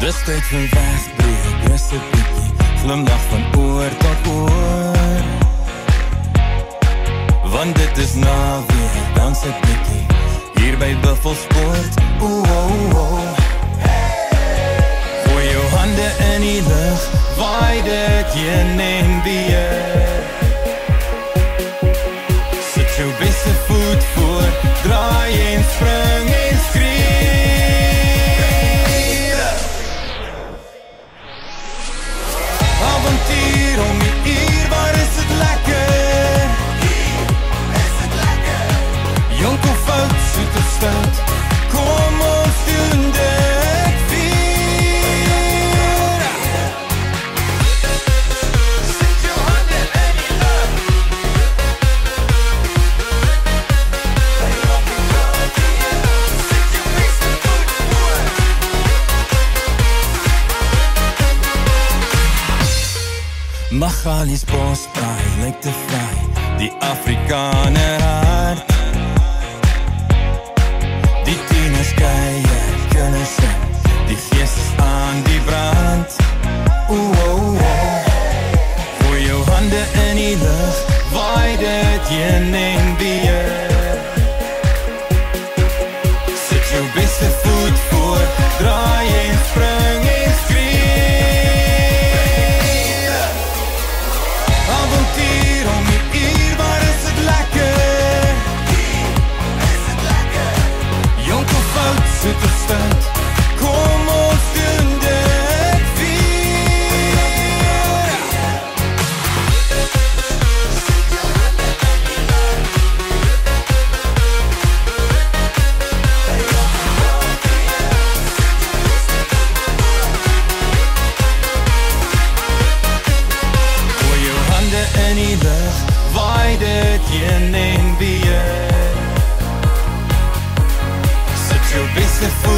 Dis tyd vir wegbreek, rus 'n bietjie, glimlag van oor tot oor. Want dit is naweek, dans 'n bietjie hier by Buffelspoort. Ooh, ooh, ooh. Gooi jou hande in die lug, waai dit heen en weer. Magalies bosbraai lyk te vry. Die Afrikaner hart Die tieners keier kunnen sing. Die geest is aan die brand. Oeh, oeh, oeh. Gooi jou hande in die lucht Waai dit heen en weer. Sit jou beste voet voor Draai hande in die lug, waai dit heen en weer. Sit jou beste voet